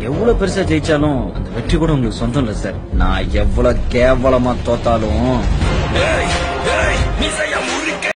நீங்க எவ்வளவு பெருசா ஜெயிச்சாலும் அந்த வெற்றி கூட உங்களுக்கு சொந்தம் இல்ல சார் நான் எவ்வளவு கேவலமா தோத்தாலும் ஏய்,